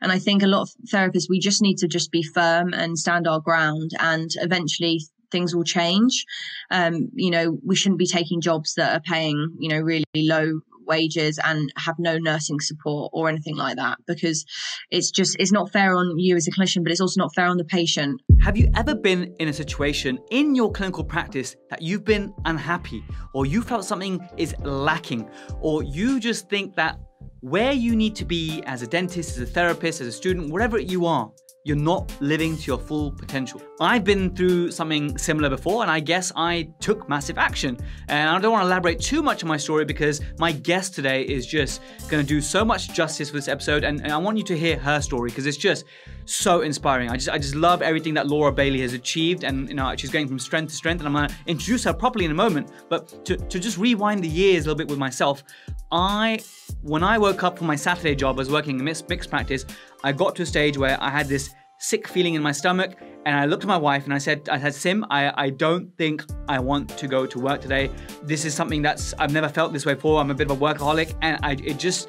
And I think a lot of therapists, we just need to just be firm and stand our ground and eventually things will change. Um, you know, we shouldn't be taking jobs that are paying, you know, really low wages and have no nursing support or anything like that because it's just it's not fair on you as a clinician but it's also not fair on the patient have you ever been in a situation in your clinical practice that you've been unhappy or you felt something is lacking or you just think that where you need to be as a dentist as a therapist as a student whatever you are you're not living to your full potential. I've been through something similar before, and I guess I took massive action. And I don't want to elaborate too much on my story because my guest today is just going to do so much justice for this episode, and, and I want you to hear her story because it's just so inspiring. I just I just love everything that Laura Bailey has achieved, and you know she's going from strength to strength. And I'm gonna introduce her properly in a moment. But to, to just rewind the years a little bit with myself, I when I woke up from my Saturday job, I was working in mixed, mixed practice. I got to a stage where I had this sick feeling in my stomach and I looked at my wife and I said, I said, Sim, I, I don't think I want to go to work today. This is something that's I've never felt this way before. I'm a bit of a workaholic and I it just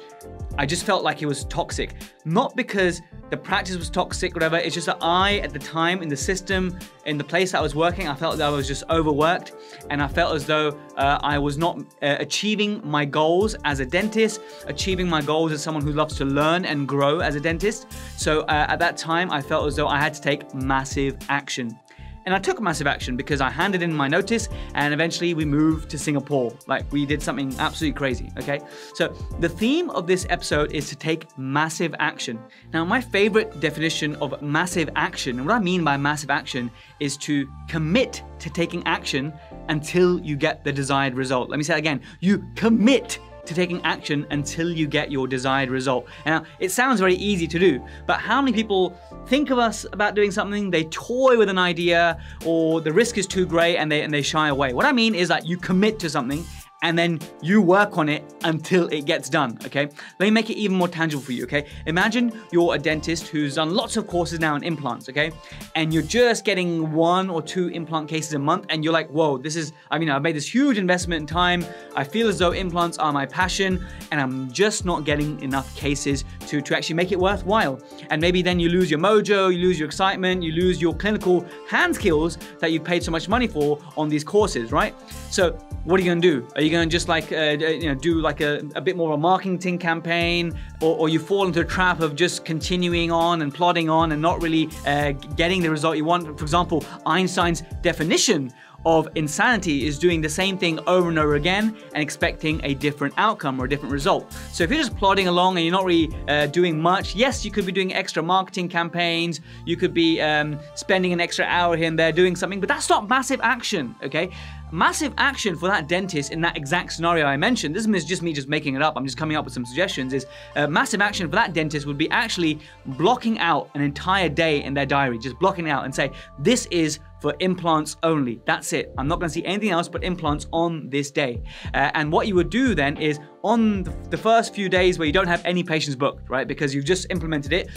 I just felt like it was toxic. Not because the practice was toxic, whatever. It's just that I, at the time, in the system, in the place I was working, I felt that I was just overworked, and I felt as though uh, I was not uh, achieving my goals as a dentist, achieving my goals as someone who loves to learn and grow as a dentist. So uh, at that time, I felt as though I had to take massive action. And I took massive action because I handed in my notice and eventually we moved to Singapore. Like we did something absolutely crazy, okay? So the theme of this episode is to take massive action. Now, my favorite definition of massive action, and what I mean by massive action is to commit to taking action until you get the desired result. Let me say it again. You commit to taking action until you get your desired result. Now, it sounds very easy to do, but how many people think of us about doing something, they toy with an idea, or the risk is too great and they, and they shy away? What I mean is that you commit to something and then you work on it until it gets done, okay? Let me make it even more tangible for you, okay? Imagine you're a dentist who's done lots of courses now in implants, okay? And you're just getting one or two implant cases a month and you're like, whoa, this is, I mean, I've made this huge investment in time. I feel as though implants are my passion and I'm just not getting enough cases to, to actually make it worthwhile. And maybe then you lose your mojo, you lose your excitement, you lose your clinical hand skills that you've paid so much money for on these courses, right? So what are you gonna do? Are you gonna just like uh, uh, you know do like a, a bit more of a marketing campaign, or, or, you fall into a trap of just continuing on and plodding on and not really uh, getting the result you want? For example, Einstein's definition of insanity is doing the same thing over and over again and expecting a different outcome or a different result. So if you're just plodding along and you're not really uh, doing much, yes, you could be doing extra marketing campaigns, you could be um, spending an extra hour here and there doing something, but that's not massive action, okay? Massive action for that dentist in that exact scenario I mentioned, this is just me just making it up, I'm just coming up with some suggestions, is uh, massive action for that dentist would be actually blocking out an entire day in their diary, just blocking out and say, this is for implants only. That's it. I'm not going to see anything else but implants on this day. Uh, and what you would do then is on the first few days where you don't have any patients booked, right? Because you've just implemented it,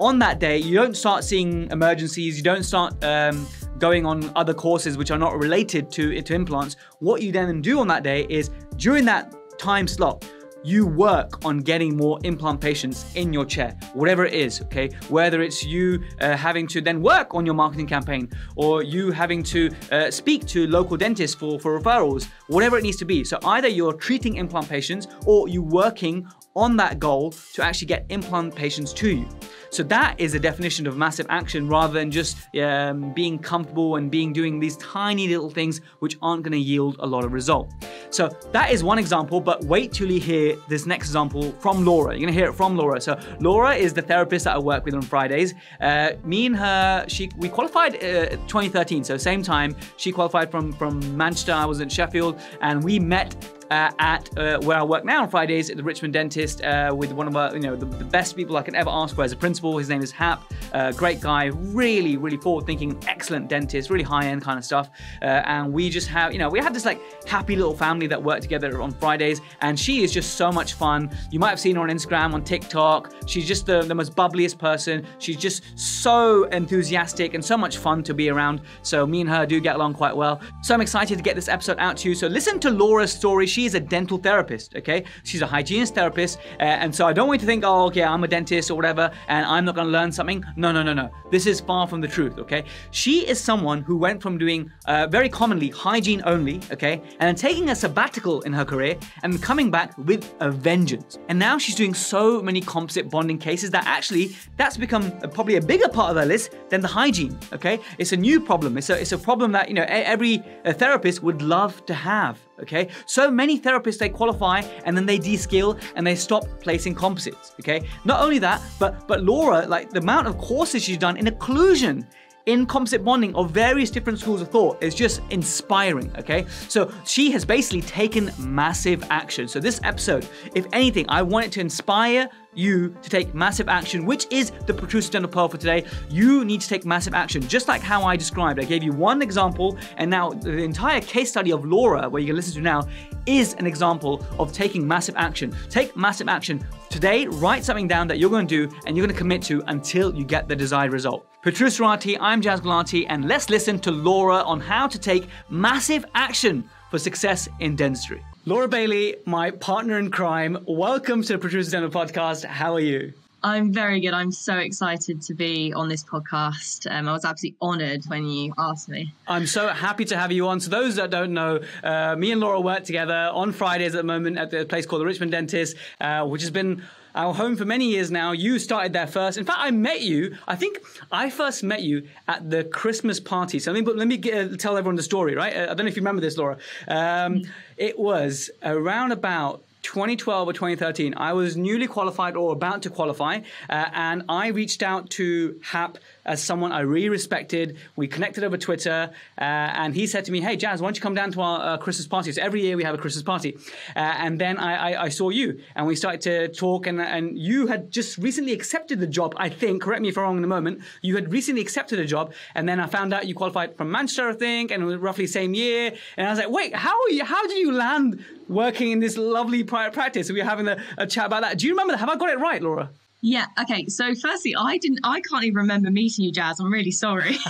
on that day, you don't start seeing emergencies, you don't start um, going on other courses which are not related to, to implants. What you then do on that day is during that time slot, you work on getting more implant patients in your chair, whatever it is, okay? Whether it's you uh, having to then work on your marketing campaign or you having to uh, speak to local dentists for, for referrals, whatever it needs to be. So either you're treating implant patients or you're working on that goal to actually get implant patients to you. So that is a definition of massive action rather than just um, being comfortable and being doing these tiny little things which aren't going to yield a lot of result. So that is one example, but wait till you hear this next example from Laura. You're to hear it from Laura. So Laura is the therapist that I work with on Fridays. Uh, me and her, she we qualified uh, 2013, so same time. She qualified from from Manchester. I was in Sheffield, and we met uh, at uh, where I work now on Fridays at the Richmond Dentist uh, with one of our, you know, the, the, best people I can ever ask for as a principal. His name is Hap, uh, great guy, really, really forward-thinking, excellent dentist, really high-end kind of stuff. Uh, and we just have, you know, we had this like happy little family that worked together on Fridays, and she is just so much fun. You might have seen her on Instagram, on TikTok. She's just the, the most bubbliest person. She's just so enthusiastic and so much fun to be around. So me and her do get along quite well. So I'm excited to get this episode out to you. So listen to Laura's story she is a dental therapist, okay? She's a hygienist therapist. Uh, and so I don't want you to think, oh, okay, I'm a dentist or whatever, and I'm not going to learn something. No, no, no, no. This is far from the truth, okay? She is someone who went from doing uh, very commonly hygiene only, okay, and then taking a sabbatical in her career and coming back with a vengeance. And now she's doing so many composite bonding cases that actually that's become probably a bigger part of her list than the hygiene, okay? It's a new problem. It's a, it's a problem that, you know, every uh, therapist would love to have okay? So many therapists they qualify and then they de-skill and they stop placing composites, okay? Not only that, but but Laura, like the amount of courses she's done in occlusion in composite bonding of various different schools of thought is just inspiring, okay? So she has basically taken massive action. So this episode, if anything, I want it to inspire you to take massive action, which is the protrusive dental pearl for today. You need to take massive action, just like how I described. I gave you one example, and now the entire case study of Laura, where you can listen to now, is an example of taking massive action. Take massive action. Today, write something down that you're going to do and you're going to commit to until you get the desired result. Petrus I'm Jaz Gulati, and let's listen to Laura on how to take massive action for success in dentistry. Laura Bailey, my partner in crime, welcome to the Protrusive Dental Podcast. How are you? I'm very good. I'm so excited to be on this podcast. Um, I was absolutely honored when you asked me. I'm so happy to have you on. So, those that don't know, uh, me and Laura work together on Fridays at the moment at the place called the Richmond Dentist, uh, which has been our home for many years now. You started there first. In fact, I met you. I think I first met you at the Christmas party. So let me let me get, uh, tell everyone the story. Right? Uh, I don't know if you remember this, Laura. Um, it was around about 2012 or 2013, I was newly qualified or about to qualify, uh, and I reached out to Hap as someone I really respected. We connected over Twitter, uh, and he said to me, "Hey, Jaz, why don't you come down to our uh, Christmas party? So every year we have a Christmas party." Uh, and then I, I, I, saw you, and we started to talk, and, and you had just recently accepted the job. I think, correct me if I'm wrong in a moment. You had recently accepted a job, and then I found out you qualified from Manchester, I think, and it was roughly the same year. And I was like, "Wait, how you, how did you land working in this lovely private practice?" we were having a, a chat about that. Do you remember that? Have I got it right, Laura? Yeah. Okay. So, firstly, I didn't. I can't even remember meeting you, Jaz. I'm really sorry.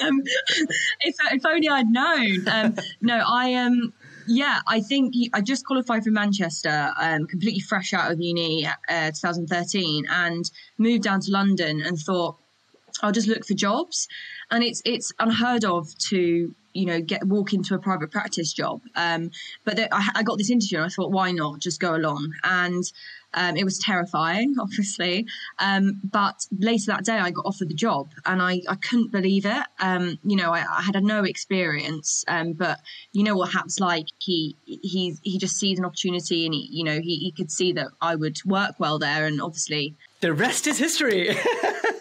Um, if if only I'd known. Um, no, I am. Um, yeah, I think I just qualified for Manchester, um, completely fresh out of uni, uh, 2013, and moved down to London and thought I'll just look for jobs. And it's it's unheard of to you know get walk into a private practice job. Um, but I, I got this interview and I thought, why not just go along? And um, it was terrifying, obviously. Um, but later that day, I got offered the job and I, I couldn't believe it. Um, you know, I, I, had no experience, um, but you know what Hap's like. He he he just sees an opportunity and he, you know, he, he could see that I would work well there. And obviously, the rest is history.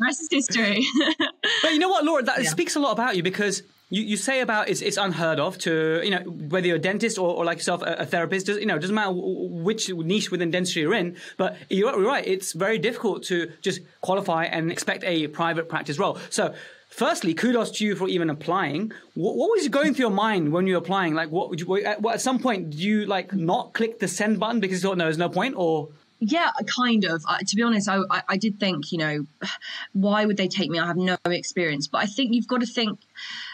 rest is history. but you know what, Laura, that yeah. speaks a lot about you because you, you say about it's, it's unheard of to you know whether you're a dentist or, or like yourself a, a therapist does you know it doesn't matter which niche within dentistry you're in but you're right it's very difficult to just qualify and expect a private practice role so firstly, kudos to you for even applying. What, what, was going through your mind when you were applying? Like, what would you, at, at some point, did you like not click the send button because you thought, no, there's no point or? Yeah, kind of. Uh, to be honest, I, I, I did think, you know, why would they take me? I have no experience. But I think you've got to think,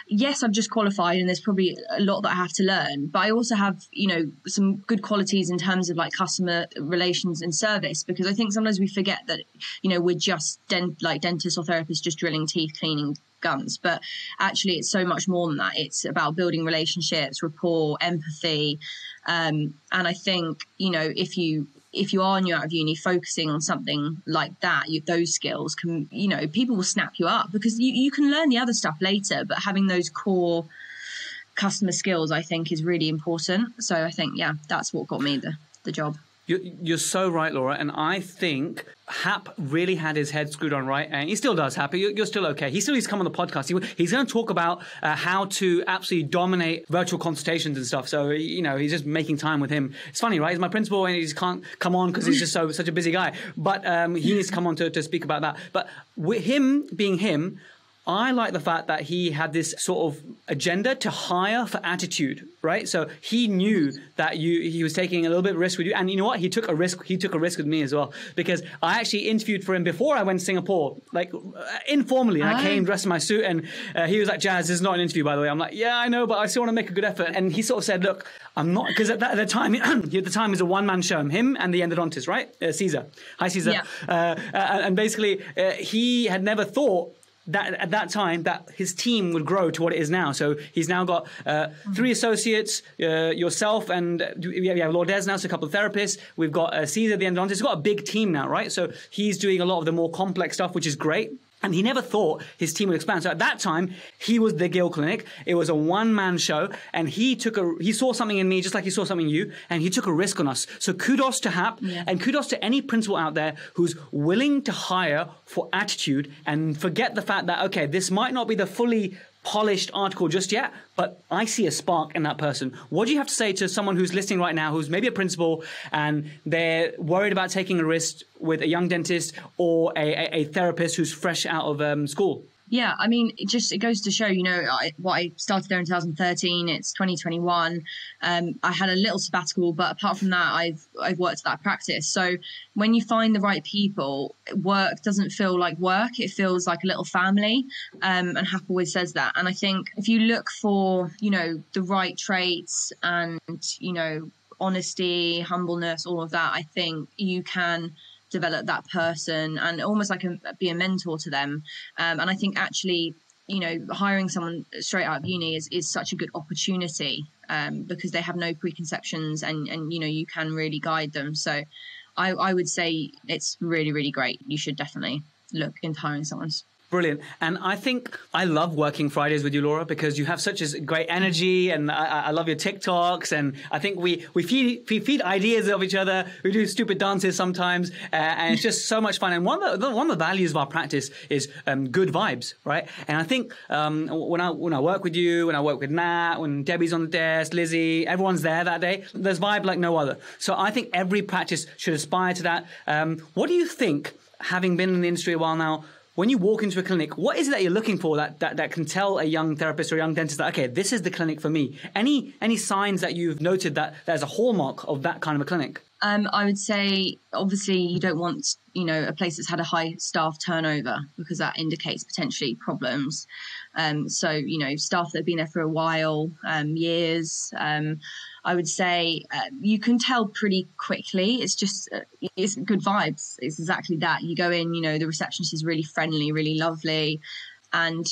yes, I've just qualified and there's probably a lot that I have to learn, but I also have, you know, some good qualities in terms of like customer relations and service because I think sometimes we forget that, you know, we're just dent- like dentists or therapists just drilling teeth, cleaning guns, but actually it's so much more than that. It's about building relationships, rapport, empathy. Um, and I think, you know, if you if you are new out of uni focusing on something like that you, those skills can you know people will snap you up because you, you can learn the other stuff later but having those core customer skills i think is really important. So i think yeah that's what got me the the job you're, you're so right, Laura. And I think Hap really had his head screwed on right, and he still does. Hap, you're, you're still okay. He still needs to come on the podcast. He, he's going to talk about uh, how to absolutely dominate virtual consultations and stuff. So you know, he's just making time with him. It's funny, right? He's my principal, and he just can't come on because he's just so such a busy guy. But um, he needs to come on to, to speak about that. But with him being him. I like the fact that he had this sort of agenda to hire for attitude, right? So he knew that you he was taking a little bit of risk with you, and you know what? He took a risk. He took a risk with me as well because I actually interviewed for him before I went to Singapore, like uh, informally. And I came dressed in my suit, and uh, he was like, "Jaz, this is not an interview, by the way." I'm like, "Yeah, I know, but I still want to make a good effort." And he sort of said, "Look, I'm not," because at, at, the time, at the time, is a one man show. Him and the endodontists, right? Uh, Caesar, hi Caesar, yeah. Uh, uh, and basically, uh, he had never thought that at that time that his team would grow to what it is now. So he's now got uh, three associates, uh, yourself, and we have Lourdes now, so a couple of therapists. We've got uh, Caesar, the endodontist. He's got a big team now, right? So he's doing a lot of the more complex stuff, which is great. And he never thought his team would expand. So at that time, he was the Gill Clinic. It was a one man show and he took a, he saw something in me just like he saw something in you and he took a risk on us. So kudos to Hap yeah. and kudos to any principal out there who's willing to hire for attitude and forget the fact that, okay, this might not be the fully polished article just yet, but I see a spark in that person. What do you have to say to someone who's listening right now, who's maybe a principal and they're worried about taking a risk with a young dentist or a, a, a therapist who's fresh out of um, school? Yeah, I mean, it just it goes to show, you know, I, what I started there in 2013. It's 2021. Um, I had a little sabbatical, but apart from that, I've I've worked at that practice. So when you find the right people, work doesn't feel like work. It feels like a little family. Um, and Hap always says that. And I think if you look for, you know, the right traits and you know honesty, humbleness, all of that, I think you can develop that person and almost like a, be a mentor to them. Um, and I think actually, you know, hiring someone straight out of uni is, is such a good opportunity um, because they have no preconceptions and, and, you know, you can really guide them. So I, I would say it's really, really great. You should definitely look into hiring someone. Brilliant. And I think I love working Fridays with you, Laura, because you have such a great energy and I, I love your TikToks. And I think we, we feed, we feed ideas of each other. We do stupid dances sometimes. Uh, and it's just so much fun. And one of the, one of the values of our practice is um, good vibes, right? And I think um, when, I, when I work with you, when I work with Nat, when Debbie's on the desk, Lizzie, everyone's there that day, there's vibe like no other. So I think every practice should aspire to that. Um, what do you think, having been in the industry a while now, when you walk into a clinic, what is it that you're looking for that, that, that can tell a young therapist or a young dentist that, okay, this is the clinic for me? Any, any signs that you've noted that there's a hallmark of that kind of a clinic? Um, I would say, obviously, you don't want, you know, a place that's had a high staff turnover because that indicates potentially problems. Um, so, you know, staff that have been there for a while, um, years. I would say uh, you can tell pretty quickly. It's just uh, it's good vibes. It's exactly that. You go in, you know, the receptionist is really friendly, really lovely, and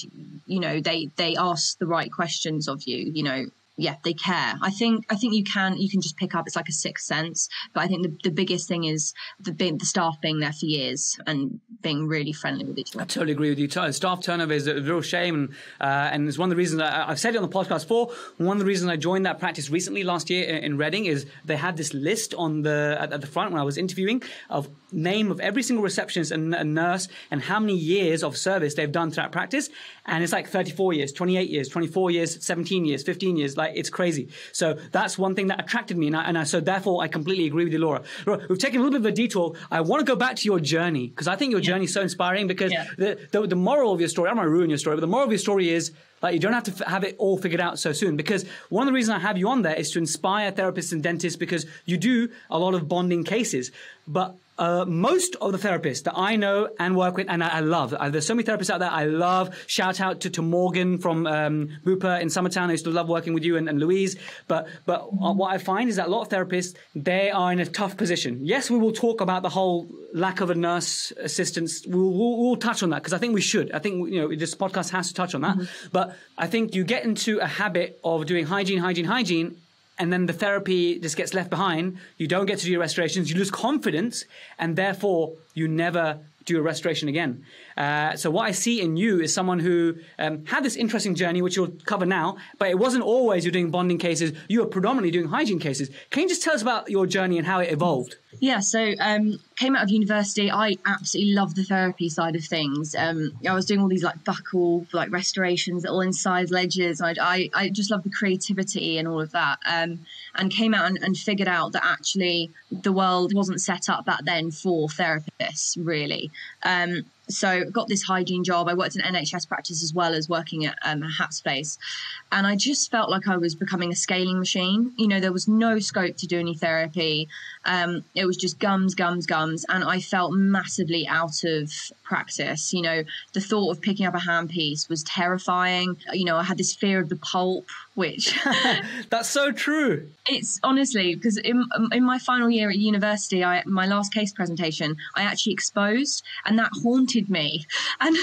you know they they ask the right questions of you. You know, yeah, they care. I think I think you can you can just pick up. It's like a sixth sense. But I think the, the biggest thing is the the staff being there for years and being really friendly with each other. I totally agree with you. Staff turnover is a real shame, and uh, and it's one of the reasons I, have said it on the podcast before. One of the reasons I joined that practice recently last year in, in Reading is they had this list on the at, at, the front when I was interviewing of name of every single receptionist and, and nurse and how many years of service they've done throughout practice, and it's like 34 years, 28 years, 24 years, 17 years, 15 years. Like like it's crazy. So that's one thing that attracted me, and I, and I, so therefore I completely agree with you, Laura. Laura. We've taken a little bit of a detour. I want to go back to your journey because I think your yeah. journey is so inspiring. Because yeah. the, the, the moral of your story, I don't want to ruin your story, but the moral of your story is like you don't have to have it all figured out so soon. Because one of the reasons I have you on there is to inspire therapists and dentists because you do a lot of bonding cases, but uh, most of the therapists that I know and work with, and I, I love, uh, there's so many therapists out there I love. Shout out to, to Morgan from um, Bupa in Summertown. I used to love working with you and, and Louise. But but uh, what I find is that a lot of therapists they are in a tough position. Yes, we will talk about the whole lack of a nurse assistance. We'll, we'll, we'll touch on that because I think we should. I think you know this podcast has to touch on that. Mm-hmm. But I think you get into a habit of doing hygiene, hygiene, hygiene, and then the therapy just gets left behind. You don't get to do your restorations. You lose confidence, and therefore you never do a restoration again. Uh, so what I see in you is someone who um, had this interesting journey, which you'll cover now, but it wasn't always you're doing bonding cases. You were predominantly doing hygiene cases. Can you just tell us about your journey and how it evolved? Yeah, so um, came out of university. I absolutely love the therapy side of things. Um, I was doing all these like buccal like restorations, all incisal edges. I, I, I just love the creativity and all of that. Um, and came out and, and figured out that actually the world wasn't set up back then for therapists, really. Um, so got this hygiene job. I worked in NHS practice as well as working at um, a space, and I just felt like I was becoming a scaling machine. You know, there was no scope to do any therapy. Um, it was just gums, gums, gums, and I felt massively out of practice. You know, the thought of picking up a handpiece was terrifying. You know, I had this fear of the pulp, which that's so true. It's honestly because in in my final year at university, I my last case presentation, I actually exposed, and that haunted me. And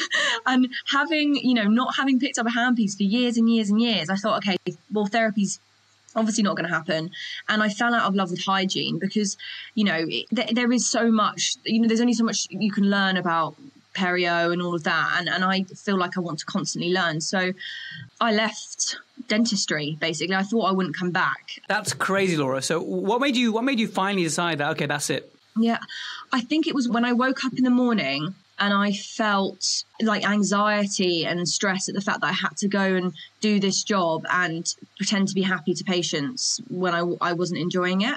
and having you know not having picked up a handpiece for years and years and years, I thought, okay, well, therapy's obviously not going to happen. And i fell out of love with hygiene because you know it, there is so much you know there's only so much you can learn about perio and all of that. And, and i feel like i want to constantly learn. So i left dentistry basically. I thought i wouldn't come back. That's crazy laura. So what made you what made you finally decide that okay that's it? Yeah. I think it was when i woke up in the morning and I felt like anxiety and stress at the fact that I had to go and do this job and pretend to be happy to patients when I, I wasn't enjoying it.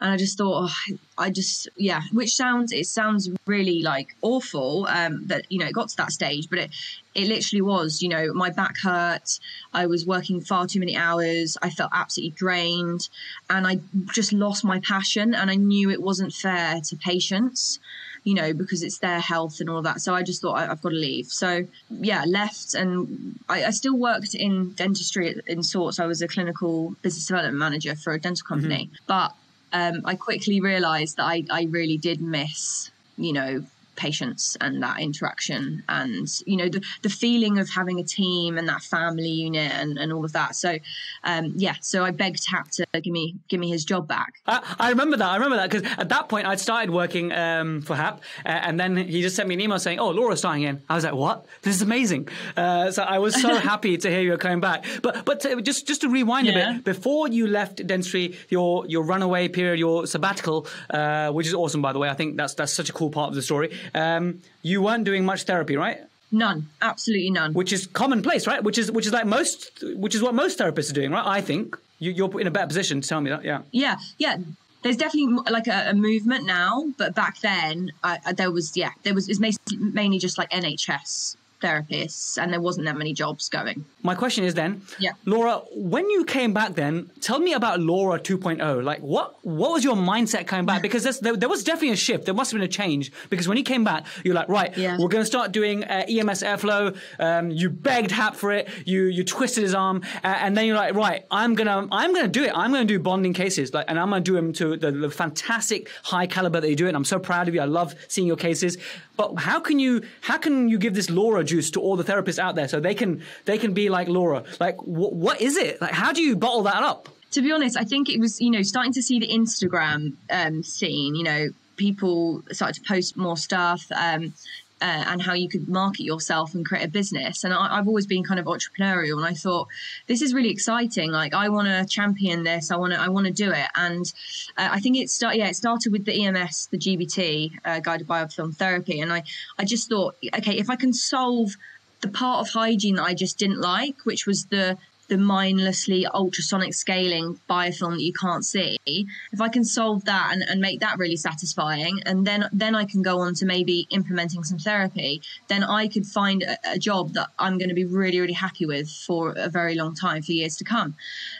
And I just thought, oh, I just, yeah, which sounds, it sounds really like awful um, that, you know, it got to that stage, but it, it literally was, you know, my back hurt. I was working far too many hours. I felt absolutely drained and I just lost my passion and I knew it wasn't fair to patients you know, because it's their health and all of that. So I just thought I, have got to leave. So yeah, left and I, I, still worked in dentistry in sorts. I was a clinical business development manager for a dental company, mm-hmm. but um, I quickly realised that I, I really did miss, you know, patients and that interaction and you know the, the feeling of having a team and that family unit and, and all of that. So um, yeah so i begged hap to give me give me his job back. I, I remember that i remember that because at that point i'd started working um, for hap uh, and then he just sent me an email saying oh laura's starting in. I was like what? This is amazing. Uh, so i was so happy to hear you're coming back. But but to, just just to rewind yeah. a bit before you left dentistry your your runaway period your sabbatical uh, which is awesome by the way i think that's that's such a cool part of the story um, you weren't doing much therapy, right? None, absolutely none. Which is commonplace, right? Which is which is like most, which is what most therapists are doing, right? I think you, are in a better position to tell me that. Yeah. Yeah, yeah. There's definitely like a, a movement now, but back then I, I, there was yeah there was it's mainly just like NHS therapists and there wasn't that many jobs going. My question is then, yeah. Laura, when you came back then, tell me about Laura 2.0. Like what what was your mindset coming back? Because there, there, was definitely a shift. There must have been a change because when you came back, you're like, right, yeah. we're going to start doing uh, EMS airflow. Um, you begged Hap for it. You you twisted his arm, uh, and then you're like, right, I'm gonna I'm gonna do it. I'm gonna do bonding cases, like, and I'm gonna do them to the, the fantastic high caliber that you do it. And I'm so proud of you. I love seeing your cases. But how can you how can you give this Laura juice to all the therapists out there so they can they can be like Laura? Like wh- what is it? Like how do you bottle that up? To be honest, I think it was you know starting to see the Instagram um, scene. You know, people started to post more stuff. Um, uh, and how you could market yourself and create a business. And I, have always been kind of entrepreneurial, and I thought this is really exciting. Like I want to champion this. I want to. I want to do it. And uh, I think it started. Yeah, it started with the EMS, the GBT, uh, guided biofilm therapy, and I I just thought, okay, if I can solve the part of hygiene that I just didn't like, which was the the mindlessly ultrasonic scaling biofilm that you can't see. If i can solve that and, and make that really satisfying and then then i can go on to maybe implementing some therapy then i could find a, a job that i'm going to be really really happy with for a very long time for years to come.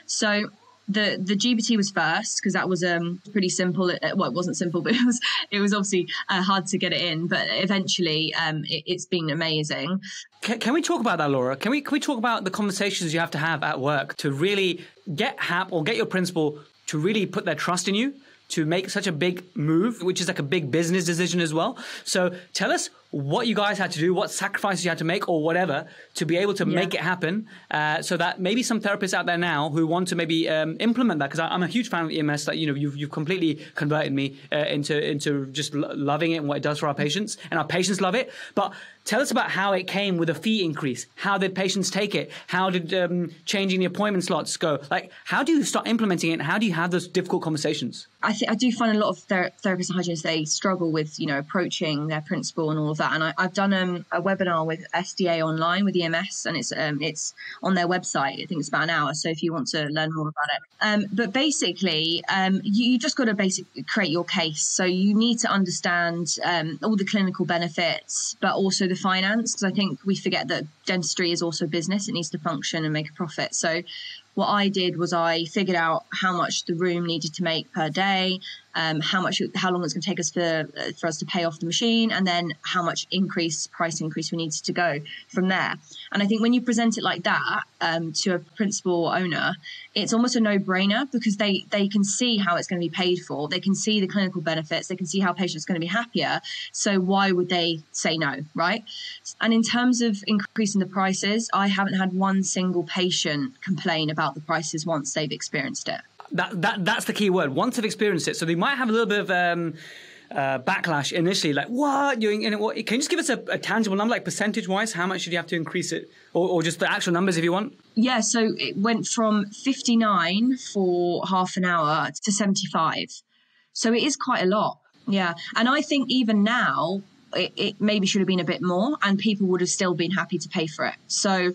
So the the GBT was first because that was um pretty simple. Well, it wasn't simple, but it was it was obviously uh, hard to get it in. But eventually, um, it, has been amazing. Can, can, we talk about that, Laura? Can we can we talk about the conversations you have to have at work to really get HAP or get your principal to really put their trust in you? to make such a big move, which is like a big business decision as well. So tell us what you guys had to do, what sacrifices you had to make, or whatever, to be able to yeah. make it happen. Uh, so that maybe some therapists out there now who want to maybe um, implement that, because I'm a huge fan of EMS. That you know, you've, you've completely converted me uh, into into just loving it and what it does for our patients, and our patients love it. But Tell us about how it came with a fee increase. How did patients take it? How did um, changing the appointment slots go? Like, how do you start implementing it? How do you have those difficult conversations? I think I do find a lot of ther- therapists and hygienists they struggle with you know approaching their principal and all of that. And I, have done um, a webinar with SDA online with EMS, and it's um, it's on their website. I think it's about an hour. So if you want to learn more about it, um, but basically, um, you, you, just got to basically create your case. So you need to understand um, all the clinical benefits, but also the finance, because I think we forget that dentistry is also business. It needs to function and make a profit. So what I did was I figured out how much the room needed to make per day, um, how much, how long it's going to take us for uh, for us to pay off the machine, and then how much increase, price increase we needed to go from there. And I think when you present it like that um, to a principal owner, it's almost a no brainer because they they can see how it's going to be paid for, they can see the clinical benefits, they can see how patients are going to be happier. So why would they say no, right? And in terms of increasing the prices, I haven't had one single patient complain about the prices once they've experienced it. That, that that's the key word. Once they've experienced it, so they might have a little bit of um, uh, backlash initially, like what you're in, what, Can you just give us a, a tangible number, like percentage wise? How much should you have to increase it, or, or just the actual numbers if you want? Yeah, so it went from 59 for half an hour to 75. So it is quite a lot. Yeah, and I think even now it, it, maybe should have been a bit more and people would have still been happy to pay for it so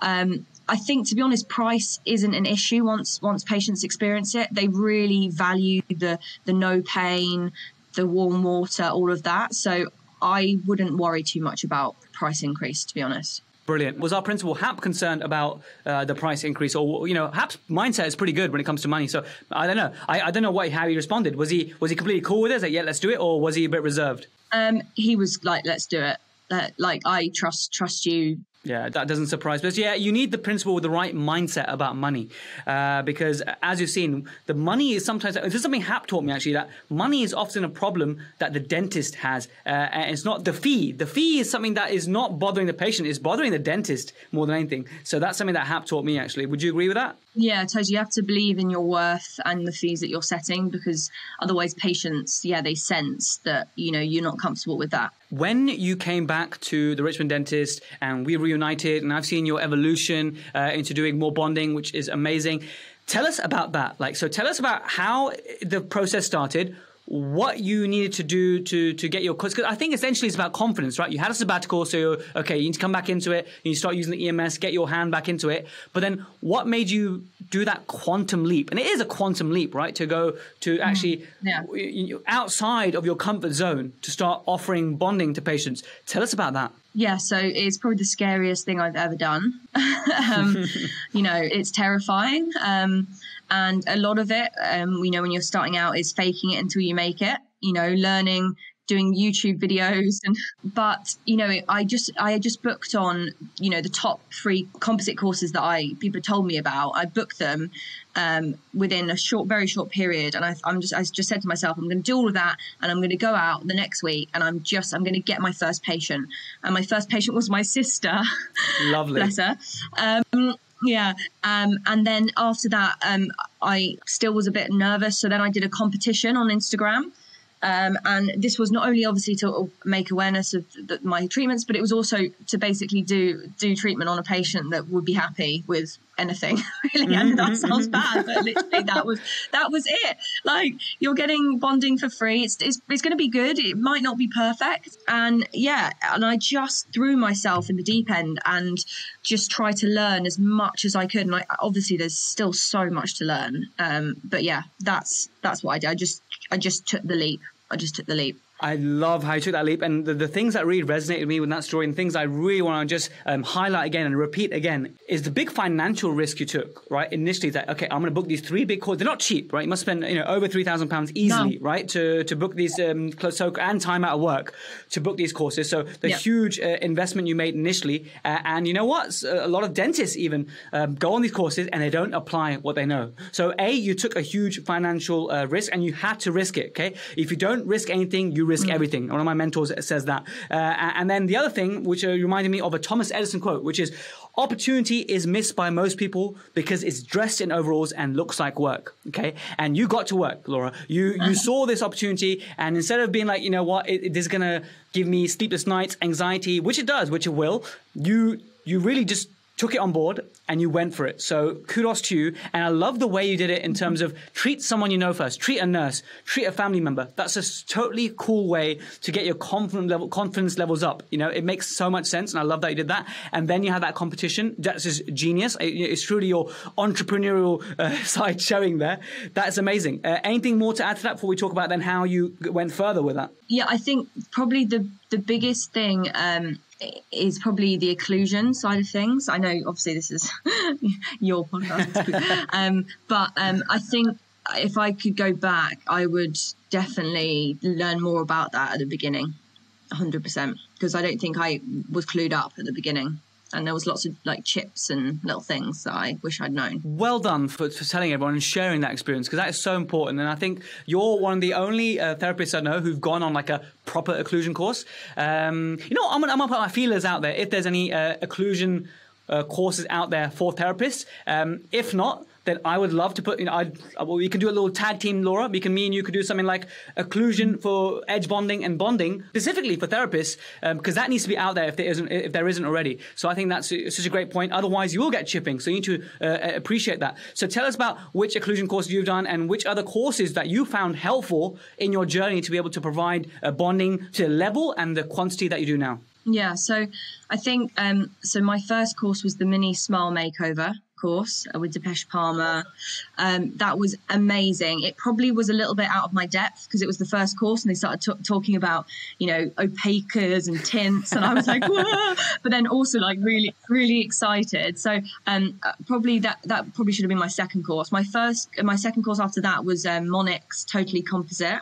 um, I think, to be honest, price isn't an issue once once patients experience it. They really value the the no pain, the warm water, all of that. So I wouldn't worry too much about price increase, to be honest. Brilliant. Was our principal Hap concerned about uh, the price increase, or you know, Hap's mindset is pretty good when it comes to money. So I don't know. I, I don't know what how he responded. Was he was he completely cool with it? Like, yeah, let's do it, or was he a bit reserved? Um, he was like, let's do it. Uh, like I trust trust you yeah, that doesn't surprise. But yeah, you need the principal with the right mindset about money, uh, because as you've seen, the money is sometimes. This is something Hap taught me actually that money is often a problem that the dentist has, uh, and it's not the fee. The fee is something that is not bothering the patient; it's bothering the dentist more than anything. So that's something that Hap taught me actually. Would you agree with that? Yeah, totally. You have to believe in your worth and the fees that you're setting because otherwise, patients, yeah, they sense that you know you're not comfortable with that. When you came back to the Richmond dentist and we reunited, and I've seen your evolution uh, into doing more bonding, which is amazing. Tell us about that. Like, so tell us about how the process started what you needed to do to to get your because I think essentially it's about confidence, right? You had a sabbatical, so okay, you need to come back into it. You start using the EMS, get your hand back into it. But then, what made you do that quantum leap? And it is a quantum leap, right? To go to mm-hmm. actually yeah. outside of your comfort zone to start offering bonding to patients. Tell us about that. Yeah, so it's probably the scariest thing I've ever done. um, you know, it's terrifying. Um, and a lot of it, um, you know, when you're starting out, is faking it until you make it. You know, learning, doing YouTube videos, and but you know, I just I just booked on you know the top three composite courses that I people told me about. I booked them um, within a short, very short period, and I, I'm just I just said to myself, I'm going to do all of that, and I'm going to go out the next week, and I'm just I'm going to get my first patient, and my first patient was my sister. Lovely, bless her. Um, yeah. Um, and then after that, um, I still was a bit nervous. So then I did a competition on Instagram. Um, and this was not only obviously to make awareness of the, my treatments, but it was also to basically do do treatment on a patient that would be happy with anything. really, and that sounds bad, but literally that was that was it. Like you're getting bonding for free. It's it's, it's going to be good. It might not be perfect, and yeah. And I just threw myself in the deep end and just try to learn as much as I could. And I, obviously, there's still so much to learn. Um, but yeah, that's that's what I did. I just I just took the leap. I just took the leap. I love how you took that leap. And the, the things that really resonated with me with that story and things I really want to just um, highlight again and repeat again is the big financial risk you took, right? Initially, that, okay, I'm going to book these three big courses. They're not cheap, right? You must spend, you know, over £3,000 easily, no. right? To, to book these, um, so, and time out of work to book these courses. So the huge uh, investment you made initially. Uh, and you know what? A lot of dentists even um, go on these courses and they don't apply what they know. So A, you took a huge financial uh, risk and you had to risk it, okay? If you don't risk anything, you risk mm. everything. One of my mentors says that. Uh, and then the other thing, which uh, reminded me of a Thomas Edison quote, which is opportunity is missed by most people because it's dressed in overalls and looks like work. Okay. And you got to work, Laura. You, you uh-huh. saw this opportunity and instead of being like, you know what, it, it is going to give me sleepless nights, anxiety, which it does, which it will, you, you really just took it on board and you went for it. So kudos to you. And I love the way you did it in terms of treat someone you know first, treat a nurse, treat a family member. That's a totally cool way to get your confidence level, confidence levels up. You know, it makes so much sense. And I love that you did that. And then you have that competition. That's just genius. It's truly your entrepreneurial uh, side showing there. That's amazing. Uh, anything more to add to that before we talk about then how you went further with that? Yeah, I think probably the, the biggest thing, um, is probably the occlusion side of things. I know, obviously, this is your podcast, um, but um, I think if I could go back, I would definitely learn more about that at the beginning, 100%, because I don't think I was clued up at the beginning and there was lots of like chips and little things that I wish I'd known. Well done for, for telling everyone and sharing that experience because that is so important. And I think you're one of the only uh, therapists I know who've gone on like a proper occlusion course. Um, you know, I'm gonna, I'm gonna put my feelers out there if there's any uh, occlusion uh, courses out there for therapists. Um, if not, then I would love to put, you know, I'd, uh, well, we can do a little tag team, Laura. We can, me and you could do something like occlusion for edge bonding and bonding, specifically for therapists, because um, that needs to be out there if there isn't, if there isn't already. So I think that's such a great point. Otherwise, you will get chipping. So you need to uh, appreciate that. So tell us about which occlusion courses you've done and which other courses that you found helpful in your journey to be able to provide uh, bonding to the level and the quantity that you do now. Yeah, so I think um, so. My first course was the mini smile makeover, course uh, with Dipesh Parmar. Um, that was amazing. It probably was a little bit out of my depth because it was the first course and they started t- talking about, you know, opaquers and tints. And I was like, Whoa! but then also like really, really excited. So um, uh, probably that, that probably should have been my second course. My first, my second course after that was um, Monik's Totally Composite.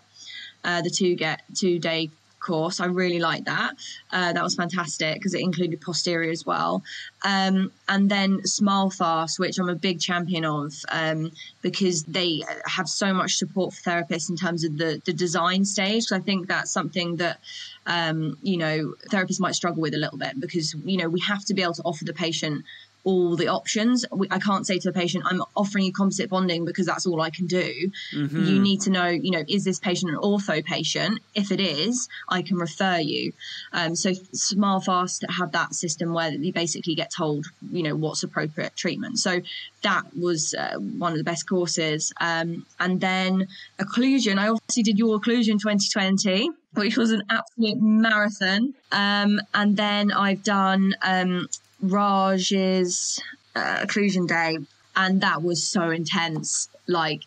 Uh, the two get two day course. I really liked that. Uh, that was fantastic because it included posterior as well. Um, and then Smile Fast, which I'm a big champion of um, because they have so much support for therapists in terms of the, the design stage. So I think that's something that, um, you know, therapists might struggle with a little bit because, you know, we have to be able to offer the patient all the options. I can't say to the patient, I'm offering you composite bonding because that's all I can do. Mm-hmm. You need to know, you know, is this patient an ortho patient? If it is, I can refer you. Um, so SmileFast have that system where you basically get told, you know, what's appropriate treatment. So that was uh, one of the best courses. Um, and then occlusion, I obviously did your occlusion 2020 which was an absolute marathon. Um, and then I've done um, Raj's uh, occlusion day, and that was so intense. Like,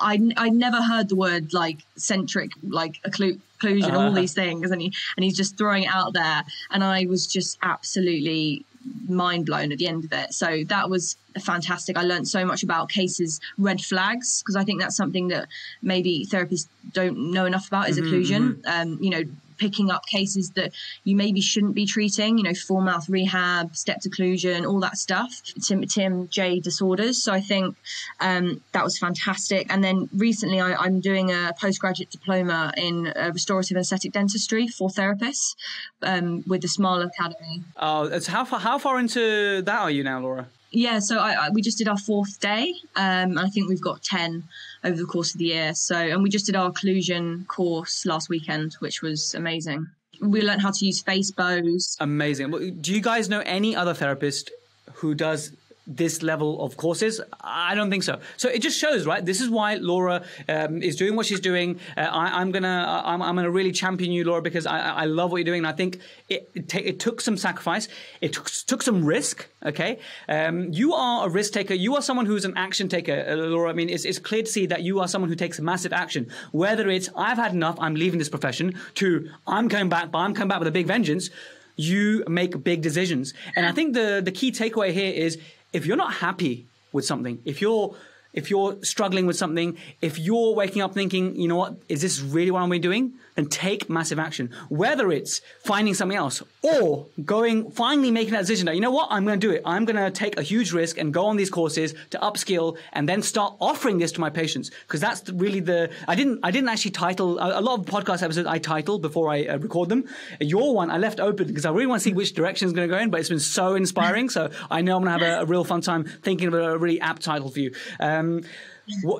I I never heard the word like centric, like occlusion, uh-huh. all these things, and he and he's just throwing it out there, and I was just absolutely mind blown at the end of it. So that was fantastic. I learned so much about cases, red flags, because I think that's something that maybe therapists don't know enough about is mm-hmm, occlusion. Mm-hmm. Um, you know, picking up cases that you maybe shouldn't be treating, you know, full mouth rehab, stepped occlusion, all that stuff, Tim, TMJ disorders. So I think um, that was fantastic. And then recently I, am doing a postgraduate diploma in uh, restorative aesthetic dentistry for therapists um, with the Smile Academy. Oh, so how far, how far into that are you now, Laura? Yeah, so I, I, we just did our fourth day. Um, I think we've got 10 over the course of the year. So, and we just did our occlusion course last weekend, which was amazing. We learned how to use face bows. Amazing. Do you guys know any other therapist who does this level of courses? I don't think so. So it just shows, right? This is why Laura um, is doing what she's doing. Uh, I, am gonna, I'm, I'm, gonna really champion you, Laura, because I, I love what you're doing. And I think it, it, t- it took some sacrifice. It took, took some risk. Okay, um, you are a risk taker. You are someone who's an action taker, uh, Laura. I mean, it's, it's clear to see that you are someone who takes massive action. Whether it's I've had enough, I'm leaving this profession, to I'm coming back, but I'm coming back with a big vengeance you make big decisions. And I think the the key takeaway here is if you're not happy with something, if you're if you're struggling with something, if you're waking up thinking, you know what, is this really what I'm doing? Then take massive action. Whether it's finding something else or going, finally making that decision that, you know what, I'm going to do it. I'm going to take a huge risk and go on these courses to upskill and then start offering this to my patients. Because that's really the, I didn't, I didn't actually title, a, a lot of podcast episodes I title before I uh, record them. Your one I left open because I really want to see which direction is going to go in, but it's been so inspiring. so I know I'm going to have a, a, real fun time thinking of a really apt title for you. Um,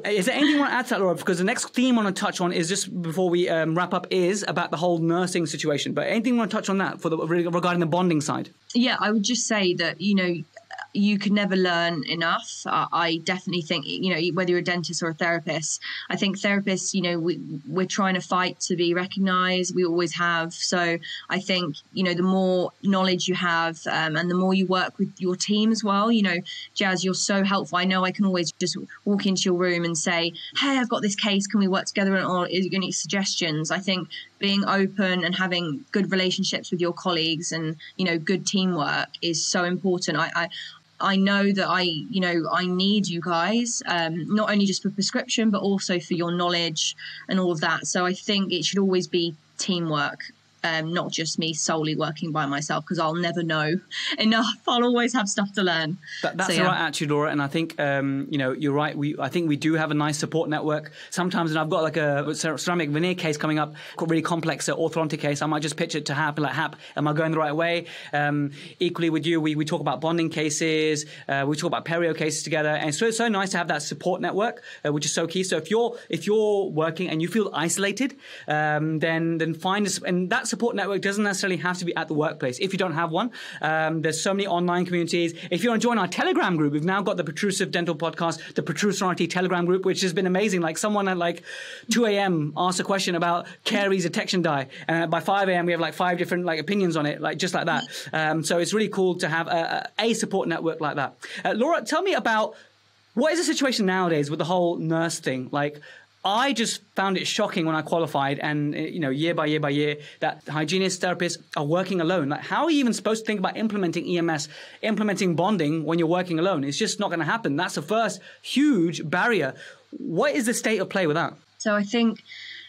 is there anything you want to add to that, Laura? Because the next theme I want to touch on is just before we um, wrap up is about the whole nursing situation. But anything you want to touch on that for the regarding the bonding side? Yeah, I would just say that you know you can never learn enough. I definitely think, you know, whether you're a dentist or a therapist, I think therapists, you know, we, we're trying to fight to be recognized. We always have. So I think, you know, the more knowledge you have um, and the more you work with your team as well, you know, Jaz, you're so helpful. I know I can always just walk into your room and say, hey, I've got this case. Can we work together? Or is you going to need suggestions? I think being open and having good relationships with your colleagues and, you know, good teamwork is so important. I, I I know that I, you know, I need you guys, um, not only just for prescription, but also for your knowledge and all of that. So I think it should always be teamwork um, not just me solely working by myself because I'll never know enough. I'll always have stuff to learn. That, that's so, yeah. the right attitude, Laura. And I think um, you know you're right. We I think we do have a nice support network. Sometimes, and I've got like a ceramic veneer case coming up, really complex uh, orthodontic case. I might just pitch it to Hap, like Hap, am I going the right way? Um, equally with you, we, we talk about bonding cases, uh, we talk about perio cases together, and so it's so nice to have that support network, uh, which is so key. So if you're if you're working and you feel isolated, um, then then find us, and that's support network doesn't necessarily have to be at the workplace. If you don't have one, um, there's so many online communities. If you want to join our Telegram group, we've now got the Protrusive Dental Podcast, the Protrusionality Telegram group, which has been amazing. Like someone at like 2 a.m. asked a question about caries detection dye, and by 5 a.m. we have like five different like opinions on it, like just like that. Um, so it's really cool to have a, a support network like that. Uh, Laura, tell me about what is the situation nowadays with the whole nurse thing? Like, I just found it shocking when I qualified, and you know, year by year by year, that hygienists, therapists are working alone. Like, how are you even supposed to think about implementing EMS, implementing bonding when you're working alone? It's just not going to happen. That's the first huge barrier. What is the state of play with that? So I think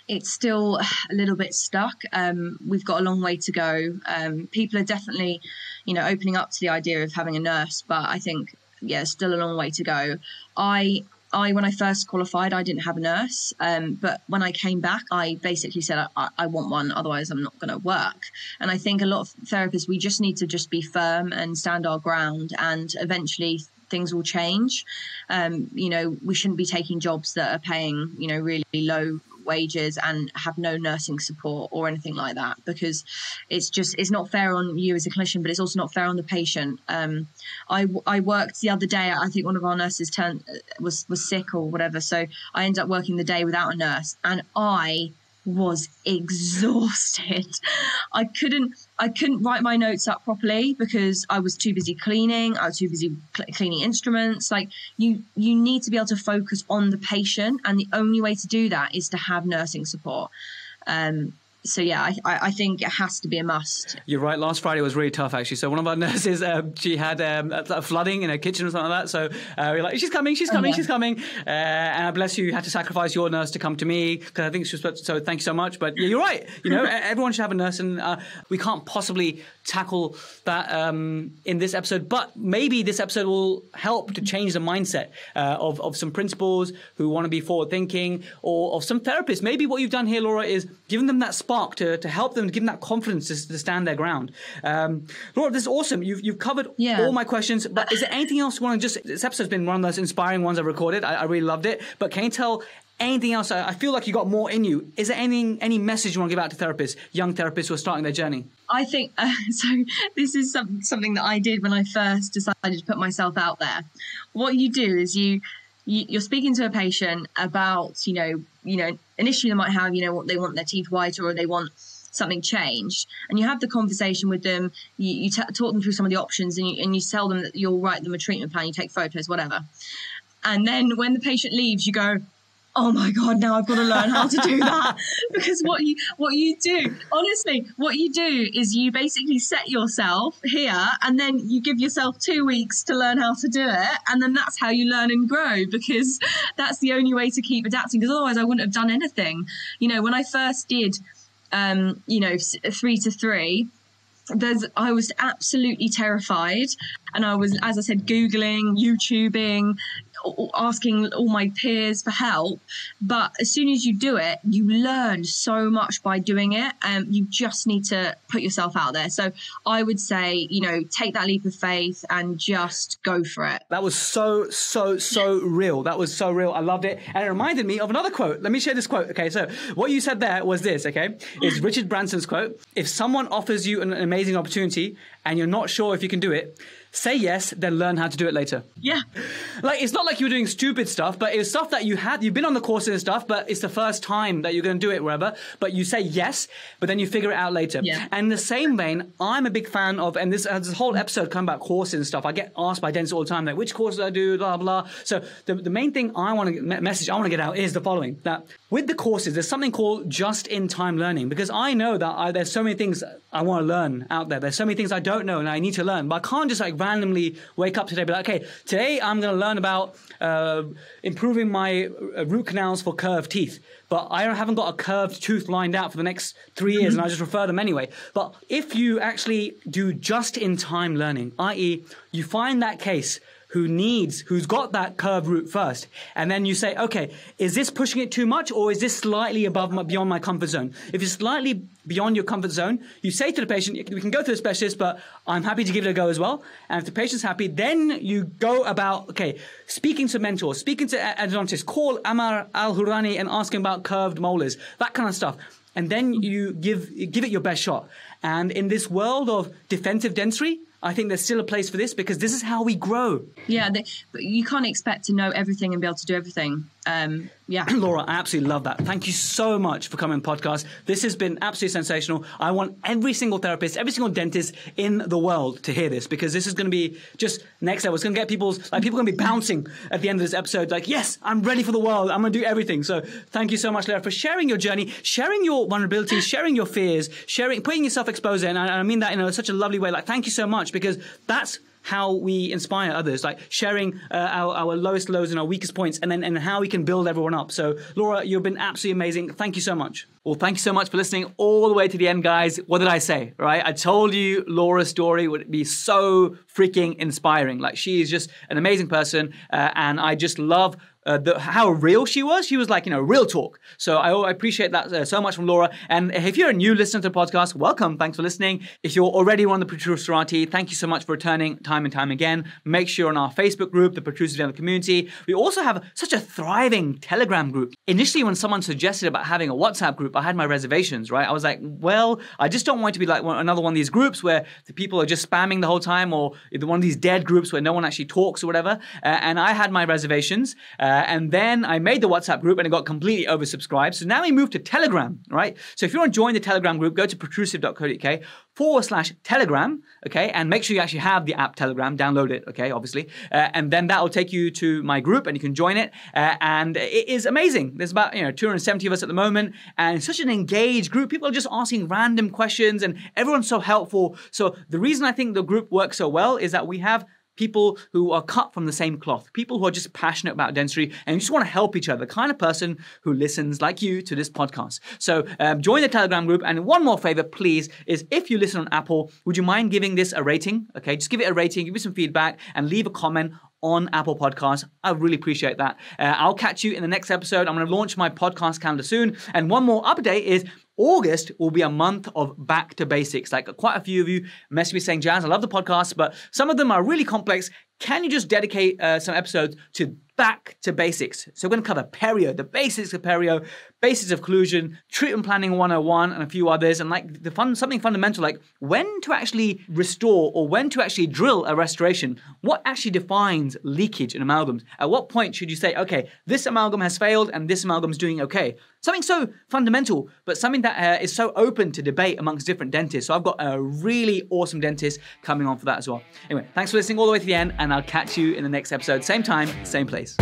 it's still a little bit stuck. Um, we've got a long way to go. Um, people are definitely, you know, opening up to the idea of having a nurse, but I think yeah, still a long way to go. I I, when I first qualified, I didn't have a nurse. Um, but when I came back, I basically said, I, I want one, otherwise I'm not going to work. And I think a lot of therapists, we just need to just be firm and stand our ground. And eventually things will change. Um, you know, we shouldn't be taking jobs that are paying, you know, really low wages and have no nursing support or anything like that because it's just it's not fair on you as a clinician but it's also not fair on the patient. Um, I, I worked the other day i think one of our nurses turned was was sick or whatever so i ended up working the day without a nurse and i was exhausted. I couldn't I couldn't write my notes up properly because I was too busy cleaning. I was too busy cl- cleaning instruments. Like you you need to be able to focus on the patient and the only way to do that is to have nursing support. Um, so yeah, I, I think it has to be a must. You're right. Last Friday was really tough actually. So one of our nurses, um, she had um, a flooding in her kitchen or something like that. So uh, we are like, she's coming, she's coming, oh, yeah. she's coming. Uh, and I bless you, you had to sacrifice your nurse to come to me because I think she was supposed to, so thank you so much. But yeah, you're right. You know, everyone should have a nurse, and uh, we can't possibly tackle that um, in this episode. But maybe this episode will help to change the mindset uh, of of some principals who want to be forward thinking, or of some therapists. Maybe what you've done here, Laura, is giving them that spot spark to, to help them, to give them that confidence to, to stand their ground. Um, Laura, this is awesome. You've, you've covered yeah. all my questions, but is there anything else you want to just, this episode's been one of those inspiring ones I've recorded. I, I really loved it, but can you tell anything else? I feel like you got more in you. Is there any any message you want to give out to therapists, young therapists who are starting their journey? I think uh, so. This is some, something that I did when I first decided to put myself out there. What you do is you, you you're speaking to a patient about you know you know an issue they might have. You know what they want their teeth whiter or they want something changed and you have the conversation with them you, you t- talk them through some of the options and you, and you tell them that you'll write them a treatment plan you take photos whatever and then when the patient leaves you go oh my god now i've got to learn how to do that. Because what you what you do honestly what you do is you basically set yourself here and then you give yourself two weeks to learn how to do it. And then that's how you learn and grow because that's the only way to keep adapting because otherwise i wouldn't have done anything. You know when i first did um you know three to three there's I was absolutely terrified. And I was as I said googling youtubing asking all my peers for help but as soon as you do it you learn so much by doing it and you just need to put yourself out there. So I would say you know take that leap of faith and just go for it. That was so so so real. That was so real. I loved it. And it reminded me of another quote. Let me share this quote okay? So what you said there was this okay? It's Richard Branson's quote. If someone offers you an amazing opportunity and you're not sure if you can do it, say yes, then learn how to do it later. Yeah. Like it's not like you were doing stupid stuff, but it's stuff that you had, you've been on the courses and stuff, but it's the first time that you're going to do it, wherever. But you say yes, but then you figure it out later. Yeah. And in the same vein, I'm a big fan of, and this, uh, this whole episode come about courses and stuff. I get asked by dentists all the time, like, which courses I do, blah, blah. So the, the main thing I want to, message I want to get out is the following, that with the courses, there's something called just-in-time learning, because I know that I, there's so many things I want to learn out there. There's so many things I don't know and I need to learn, but I can't just like randomly wake up today and be like, okay, today I'm going to learn about uh, improving my uh, root canals for curved teeth. But I haven't got a curved tooth lined out for the next three years, and I just refer them anyway. But if you actually do just in time learning, i.e., you find that case who needs, who's got that curved root first. And then you say, okay, is this pushing it too much or is this slightly above my, beyond my comfort zone? If it's slightly beyond your comfort zone, you say to the patient, we can go to the specialist, but I'm happy to give it a go as well. And if the patient's happy, then you go about, okay, speaking to mentors, speaking to endodontists, call Amar Al-Hurani and ask him about curved molars, that kind of stuff. And then you give, give it your best shot. And in this world of defensive dentistry, I think there's still a place for this because this is how we grow. Yeah, the, but you can't expect to know everything and be able to do everything. Um, yeah. Laura, I absolutely love that. Thank you so much for coming on podcast. This has been absolutely sensational. I want every single therapist, every single dentist in the world to hear this because this is going to be just next level. It's going to get people's, like, people are going to be bouncing at the end of this episode, like, yes, I'm ready for the world. I'm going to do everything. So thank you so much, Laura, for sharing your journey, sharing your vulnerabilities, sharing your fears, sharing, putting yourself exposed. And I, I mean that in a, such a lovely way. Like, thank you so much because that's how we inspire others, like sharing uh, our, our lowest lows and our weakest points, and then and how we can build everyone up. So, Laura, you've been absolutely amazing. Thank you so much. Well, thank you so much for listening all the way to the end, guys. What did I say? Right? I told you Laura's story would be so freaking inspiring. Like, she is just an amazing person, uh, and I just love uh, the, how real she was. She was like, you know, real talk. So I, I appreciate that uh, so much from Laura. And if you're a new listener to the podcast, welcome. Thanks for listening. If you're already one the Protruserati, thank you so much for returning time and time again. Make sure on our Facebook group, the Protrusive Dental Community, we also have such a thriving Telegram group. Initially, when someone suggested about having a WhatsApp group, I had my reservations, right? I was like, well, I just don't want it to be like one, another one of these groups where the people are just spamming the whole time or one of these dead groups where no one actually talks or whatever. Uh, and I had my reservations. Uh, and then I made the WhatsApp group and it got completely oversubscribed. So now we moved to Telegram, right? So if you want to join the Telegram group, go to protrusive.co.uk forward slash Telegram, okay? And make sure you actually have the app Telegram, download it, okay, obviously. Uh, and then that will take you to my group and you can join it. Uh, and it is amazing. There's about, you know, 270 of us at the moment and such an engaged group. People are just asking random questions and everyone's so helpful. So the reason I think the group works so well is that we have people who are cut from the same cloth, people who are just passionate about dentistry and just want to help each other, the kind of person who listens like you to this podcast. So um, join the Telegram group. And one more favor, please, is if you listen on Apple, would you mind giving this a rating? Okay, just give it a rating, give me some feedback, and leave a comment on Apple Podcasts. I really appreciate that. Uh, I'll catch you in the next episode. I'm going to launch my podcast calendar soon. And one more update is August will be a month of back to basics. Like quite a few of you message me saying, Jaz, I love the podcast, but some of them are really complex. Can you just dedicate uh, some episodes to back to basics? So we're going to cover perio, the basics of perio, basics of occlusion, treatment planning 101, and a few others, and like the fun, something fundamental like when to actually restore or when to actually drill a restoration. What actually defines leakage in amalgams? At what point should you say, okay, this amalgam has failed and this amalgam is doing okay? Something so fundamental, but something that uh, is so open to debate amongst different dentists. So I've got a really awesome dentist coming on for that as well. Anyway, thanks for listening all the way to the end, and I'll catch you in the next episode. Same time, same place.